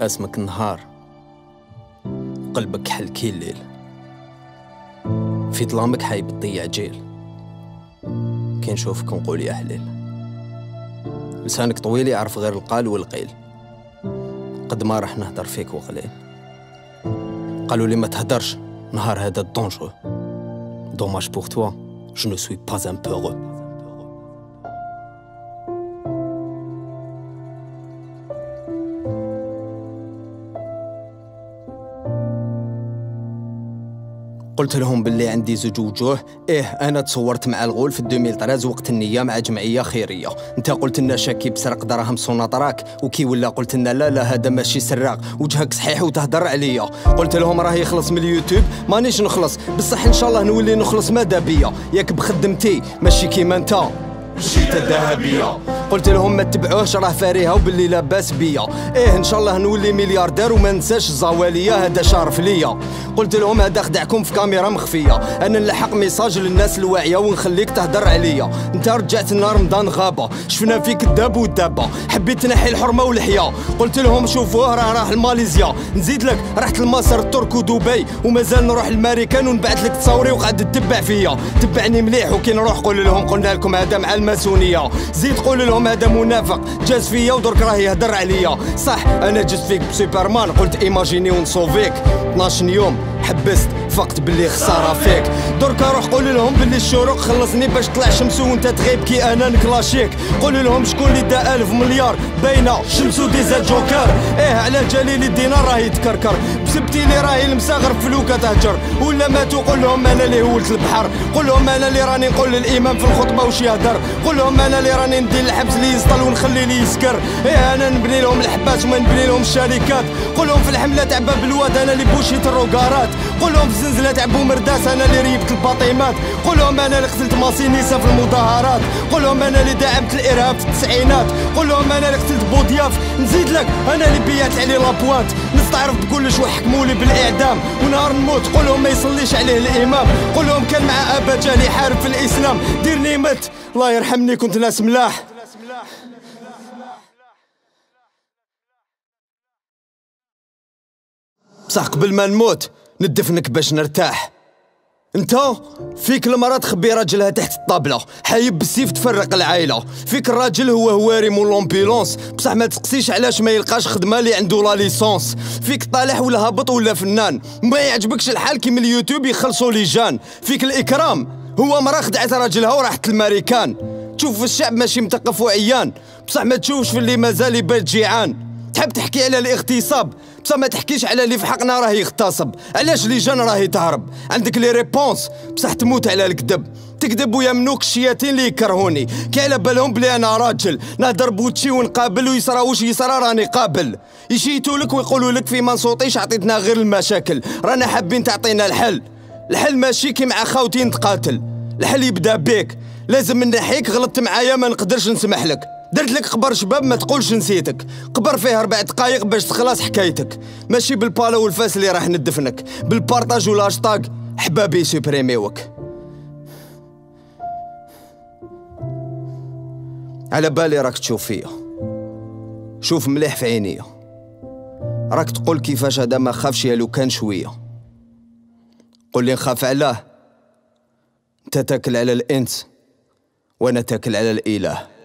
أسمك النهار قلبك كحل كي الليل. في ظلامك حايب تضيع جيل. كي نشوفك نقول يا حليل لسانك طويل يعرف غير القال والقيل. قد ما راح نهدر فيك وقليل قالوا لي ما تهدرش. نهار هذا dangereux. Dommage pour toi je ne suis pas un beau قلت لهم باللي عندي زوج وجوه. إيه أنا تصورت مع الغول في 2013 وقت النية مع جمعية خيرية. أنت قلت لنا شاكي بسرق دراهم سوناطراك وكي ولا قلت لنا لا لا هذا ماشي سراق. وجهك صحيح وتهدر عليا. قلت لهم راه يخلص من اليوتيوب. مانيش نخلص. بصح إن شاء الله نولي نخلص ماذا بيا؟ ياك بخدمتي. ماشي كيما أنت. مشيت الذهبية. قلت لهم ما تبعوهش راه فاريها وباللي لاباس بيا. إيه إن شاء الله نولي ملياردير وما ننساش الزواليه هذا شرف ليا. قلت لهم هذا خدعكم في كاميرا مخفية. أنا نلحق message للناس الواعية ونخليك تهدر عليا. أنت رجعت لنا رمضان غابة شفنا فيك الداب والدابة. حبيت تنحي الحرمة والحيا. قلت لهم شوفوه راه راح لماليزيا نزيد لك رحت لمصر الترك ودبي. ومازال نروح للماريكان ونبعث لك تصاوري وقعد تتبع فيا. تبعني مليح وكي نروح قول لهم قلنا لكم هذا مع الماسونية. زيد قول لهم هذا منافق. جاز فيا ودرك راه يهدر عليا. صح أنا جيت فيك بسوبرمان. قلت imaginez ونصوفيك. 12 يوم حبست فقت باللي خسارة فيك. دركا روح قول لهم باللي الشروق خلصني باش طلع شمسو وانت تغيب كي أنا نكلاشيك. قول لهم شكون اللي دا ألف مليار. باينه شمسو ديزا جوكر. على جليل الدينار راه يتكركر. بسبتي لي راهي المساغر فلوكة تهجر. ولا ما تقول لهم أنا اللي هولت البحر. قول لهم أنا اللي راني نقول للإمام في الخطبة وش يهدر. قول لهم أنا اللي راني ندير الحبس اللي يسطل ونخلي لي يسكر. إيه أنا نبني لهم الحباس وما نبني لهم الشركات. قول لهم في الحملة تاع باب الواد أنا اللي بوشيت الروكارات قول لهم في الزنزله تاع بومرداس أنا اللي ريبت الباطيمات. قول لهم أنا اللي قتلت ماسينيسا في المظاهرات. قول لهم أنا اللي دعمت الإرهاب في التسعينات. قول لهم أنا اللي قتلت بودياف. نزيد لك أنا اللي بيعت علي لابوانت نستعرف بكلش وحكموا لي بالإعدام. ونهار نموت قول لهم ما يصليش عليه الإمام. قول لهم كان مع أبا جهل يحارب في الإسلام. ديرني مت الله يرحمني كنت ناس ملاح. بصح قبل ما نموت. ندفنك باش نرتاح. انت فيك المرأة تخبي راجلها تحت الطابلة. حايب بالسيف تفرق العائلة. فيك الراجل هو هواري مول l'ambulance بصح ما تسقسيش علاش ما يلقاش خدمة اللي عنده la licence فيك طالح ولا هابط ولا فنان. ما يعجبكش الحال كيما اليوتيوب يخلصوا les gens فيك الإكرام. هو مرأة خدعت راجلها وراحت الماريكان تشوف الشعب ماشي مثقف وعيان. بصح ما تشوفش في اللي مازال يبات جيعان. تحب تحكي على الاغتصاب. بصح ما تحكيش على اللي في حقنا راه يغتصب. علاش les gens راهي تهرب؟ عندك les réponses. بصح تموت على الكذب. تكذب ويمنوك الشياطين اللي يكرهوني. كي على بالهم بلي أنا راجل. نهدر بوتشي ونقابل ويصرا واش يصرا راني قابل. يشيتوا لك ويقولوا لك في ما نصوتيش عطيتنا غير المشاكل. رانا حابين تعطينا الحل. الحل ماشي كي مع خاوتي نتقاتل. الحل يبدا بيك. لازم نحيك غلطت معايا ما نقدرش نسمح لك. درت لك قبر شباب ما تقولش نسيتك. قبر فيه ربع دقايق باش تخلص حكايتك. ماشي بالبالا والفاس اللي راح ندفنك. بال partage والهاشتاغ. حبابي سوبريميوك. على بالي راك تشوف فيا. شوف مليح في عينيا. راك تقول كيفاش هذا ما خافش يا لو كان شوية. قول لي نخاف علاه. أنت تاكل على الإنس وأنا تاكل على الإله.